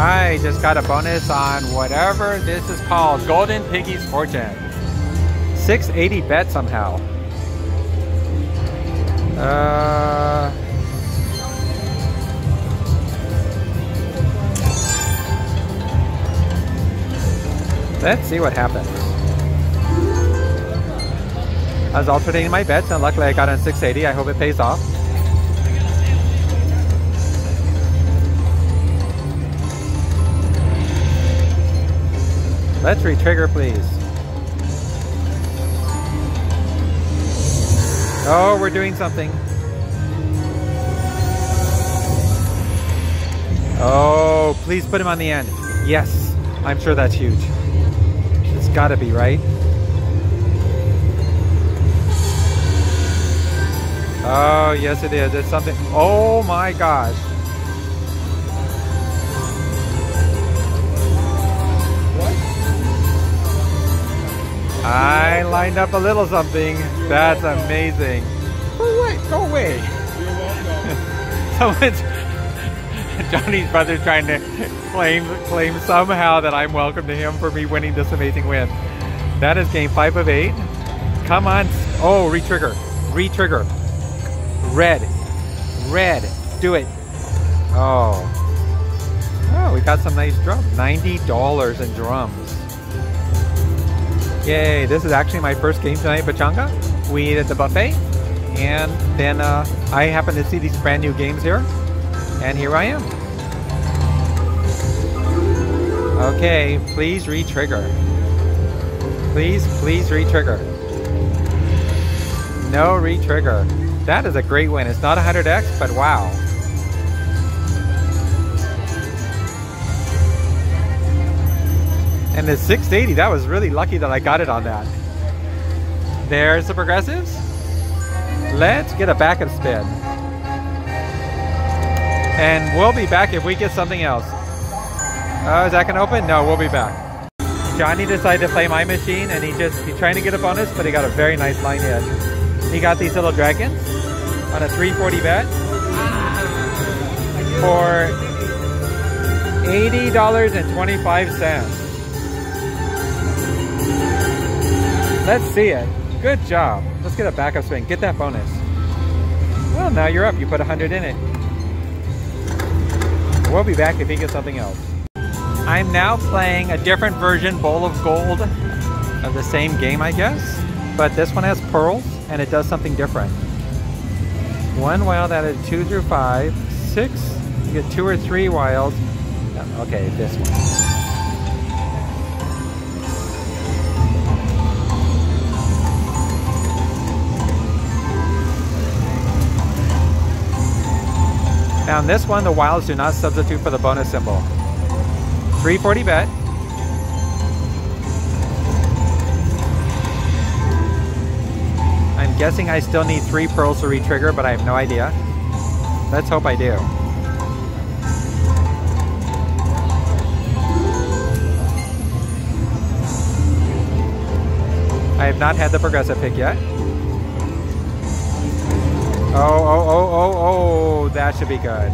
I just got a bonus on whatever this is called. Golden Piggy's Fortune. 680 bet somehow. Uh... Let's see what happens. I was alternating my bets and luckily I got on 680. I hope it pays off. Let's retrigger, please. Oh, we're doing something. Oh, please put him on the end. Yes, I'm sure that's huge. It's gotta be, right? Oh, yes it is. It's something. Oh my gosh. I lined up a little something. You're That's welcome. amazing. Go away. Go away. Someone's Johnny's brother trying to claim claim somehow that I'm welcome to him for me winning this amazing win. That is game five of eight. Come on. Oh, retrigger. Retrigger. Red. Red. Do it. Oh. Oh, we got some nice drums. $90 in drums. Yay, this is actually my first game tonight, Pechanga. We eat at the buffet, and then uh, I happen to see these brand new games here, and here I am. Okay, please re-trigger. Please, please re-trigger. No re-trigger. That is a great win. It's not 100x, but wow. And the 680, that was really lucky that I got it on that. There's the progressives. Let's get a backup spin. And we'll be back if we get something else. Oh, is that gonna open? No, we'll be back. Johnny decided to play my machine and he just, he's trying to get a bonus, but he got a very nice line hit. He got these little dragons on a 340 bet for $80.25. Let's see it. Good job. Let's get a backup spin. Get that bonus. Well, now you're up. You put 100 in it. We'll be back if he gets something else. I'm now playing a different version, Bowl of Gold, of the same game, I guess. But this one has pearls, and it does something different. One wild added two through five. Six, you get two or three wilds. Okay, this one. Now in this one, the wilds do not substitute for the bonus symbol. 340 bet. I'm guessing I still need three pearls to re-trigger, but I have no idea. Let's hope I do. I have not had the progressive pick yet. Oh, oh, oh, oh, oh, that should be good.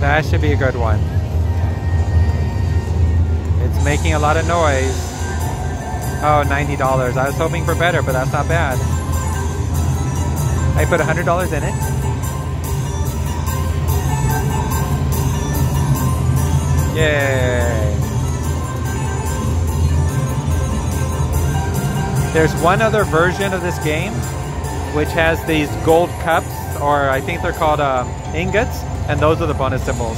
That should be a good one. It's making a lot of noise. Oh, $90. I was hoping for better, but that's not bad. I put $100 in it. Yay. There's one other version of this game which has these gold cups, or I think they're called uh, ingots, and those are the bonus symbols.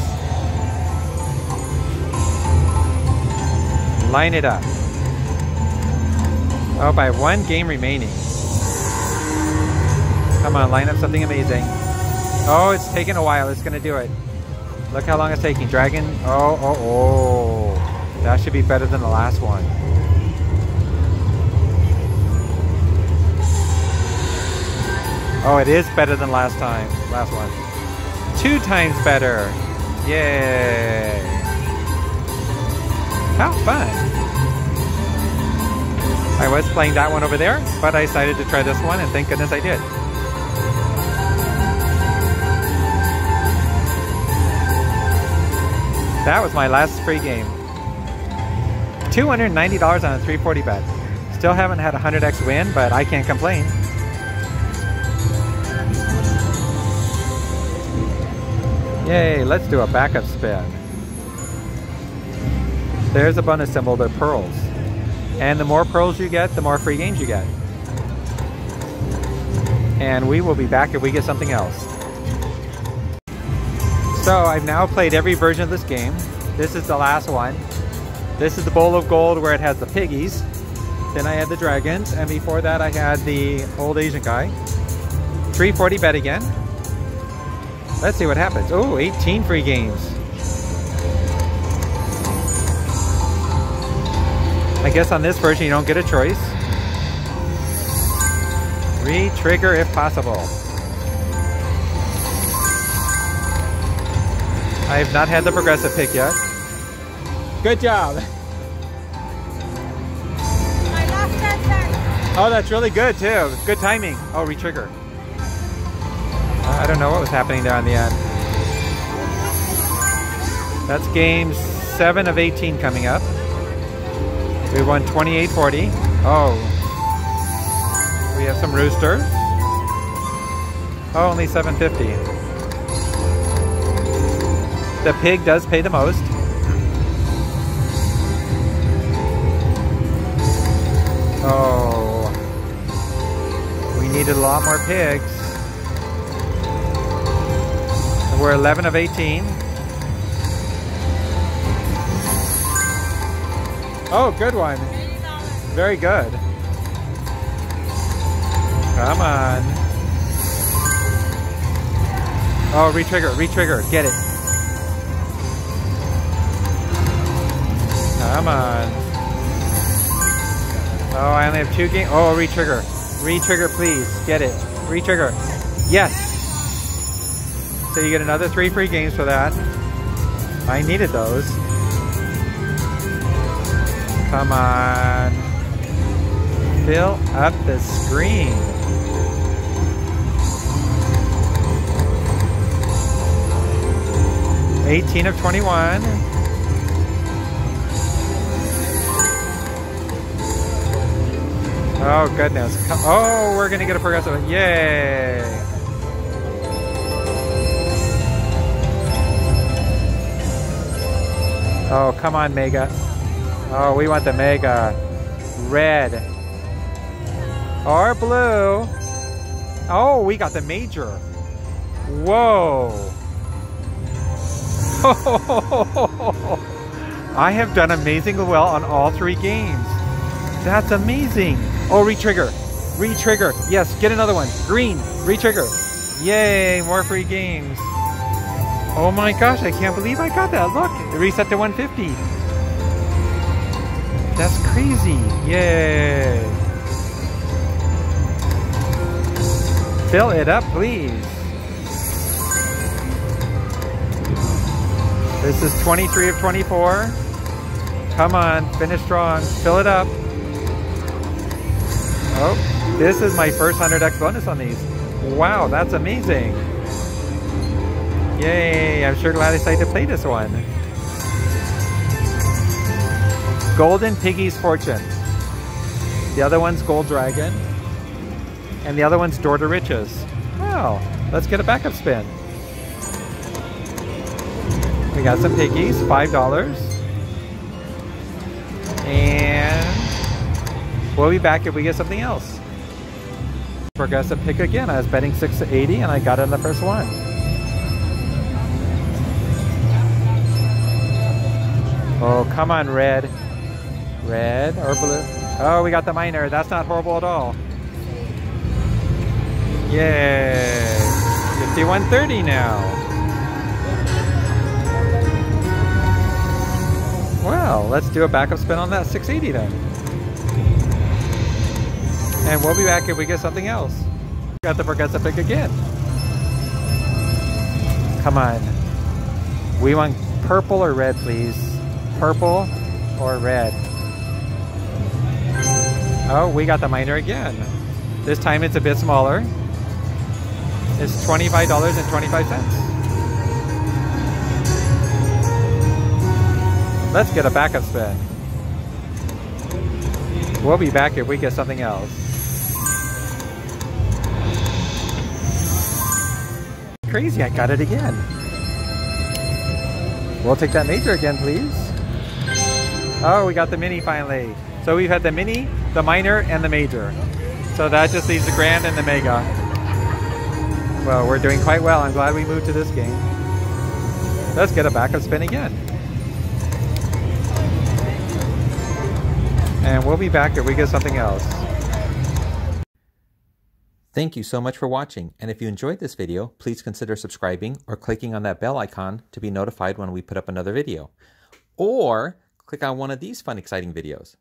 Line it up. Oh, by one game remaining. Come on, line up something amazing. Oh, it's taking a while. It's to do it. Look how long it's taking. Dragon. Oh, oh, oh. That should be better than the last one. Oh, it is better than last time. Last one. Two times better. Yay. How fun. I was playing that one over there, but I decided to try this one, and thank goodness I did. That was my last free game. $290 on a 340 bet. Still haven't had a 100x win, but I can't complain. Yay, let's do a backup spin. There's a bonus symbol, they're pearls. And the more pearls you get, the more free games you get. And we will be back if we get something else. So I've now played every version of this game. This is the last one. This is the bowl of gold where it has the piggies. Then I had the dragons, and before that I had the old Asian guy. 340 bet again. Let's see what happens. Oh, 18 free games. I guess on this version you don't get a choice. Re-trigger if possible. I have not had the progressive pick yet. Good job. Oh, that's really good too. Good timing. Oh, re-trigger. I don't know what was happening there on the end. That's game 7 of 18 coming up. We won 28.40. Oh. We have some roosters. Oh, only 7.50. The pig does pay the most. Oh. We needed a lot more pigs. We're 11 of 18. Oh, good one. Very good. Come on. Oh, retrigger, retrigger. Get it. Come on. Oh, I only have two games. Oh, retrigger. Retrigger, please. Get it. Retrigger. Yes. So you get another three free games for that. I needed those. Come on. Fill up the screen. Eighteen of twenty-one. Oh goodness. Oh, we're gonna get a progressive. Yay! Oh, come on, Mega. Oh, we want the Mega. Red. Or blue. Oh, we got the Major. Whoa. I have done amazingly well on all three games. That's amazing. Oh, retrigger. Retrigger. Yes, get another one. Green. Retrigger. Yay, more free games. Oh my gosh, I can't believe I got that. Look, it reset to 150. That's crazy. Yay. Fill it up, please. This is 23 of 24. Come on, finish strong. Fill it up. Oh, this is my first 100x bonus on these. Wow, that's amazing. Yay, I'm sure glad I decided to play this one. Golden Piggy's Fortune. The other one's Gold Dragon. And the other one's Door to Riches. Wow, let's get a backup spin. We got some piggies, $5. And we'll be back if we get something else. Progressive pick again. I was betting 6 to 80 and I got it on the first one. Oh, come on, red. Red or blue. Oh, we got the minor. That's not horrible at all. Yay. 5130 now. Well, let's do a backup spin on that 680 then. And we'll be back if we get something else. Got the progressive pick again. Come on. We want purple or red, please purple or red. Oh, we got the minor again. This time it's a bit smaller. It's $25.25. Let's get a backup spin. We'll be back if we get something else. Crazy, I got it again. We'll take that major again, please. Oh, we got the mini finally. So we've had the mini, the minor, and the major. So that just leaves the grand and the mega. Well, we're doing quite well. I'm glad we moved to this game. Let's get a backup spin again. And we'll be back if we get something else. Thank you so much for watching, and if you enjoyed this video, please consider subscribing or clicking on that bell icon to be notified when we put up another video. Or click on one of these fun exciting videos.